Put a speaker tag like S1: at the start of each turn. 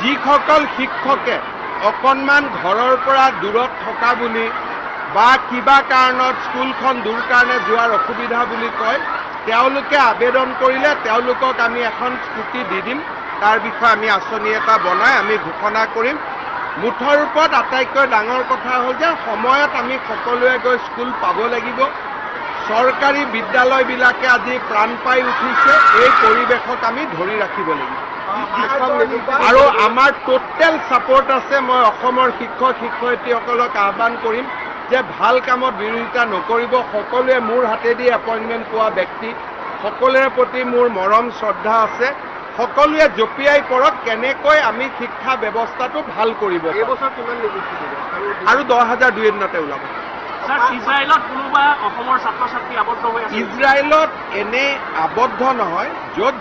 S1: যিসকল শিক্ষকে অকণমান ঘৰৰ পৰা দূৰত থকা বুলি বা কিবা কাৰণত স্কুলখন দূৰ কাৰণে যোৱাৰ অসুবিধা বুলি কয় তেওঁলোকে আবেদন কৰিলে তেওঁলোকক আমি এখন স্কুটি দি দিম। তাৰ বিষয়ে আমি আঁচনি এটা বনাই আমি ঘোষণা কৰিম। মুঠৰ ওপৰত আটাইতকৈ ডাঙৰ কথা হ'ল যে সময়ত আমি সকলোৱে গৈ স্কুল পাব লাগিব। চৰকাৰী বিদ্যালয়বিলাকে আজি প্ৰাণ পাই উঠিছে এই পৰিৱেশক আমি ধৰি ৰাখিব লাগিব। আৰু আমাৰ টোটেল ছাপৰ্ট আছে মই অসমৰ শিক্ষক শিক্ষয়িত্ৰীসকলক আহ্বান কৰিম যে ভাল কামত বিৰোধিতা নকৰিব। সকলোৱে মোৰ হাতেদি এপইণ্টমেণ্ট পোৱা ব্যক্তি সকলোৰে প্ৰতি মোৰ মৰম শ্ৰদ্ধা আছে। সকলোৱে জঁপিয়াই পৰক কেনেকৈ আমি শিক্ষা ব্যৱস্থাটো ভাল কৰিব আৰু দহ হাজাৰ দুই এদিনতে ওলাব। ইজৰাইলত এনে আবদ্ধ নহয় য'ত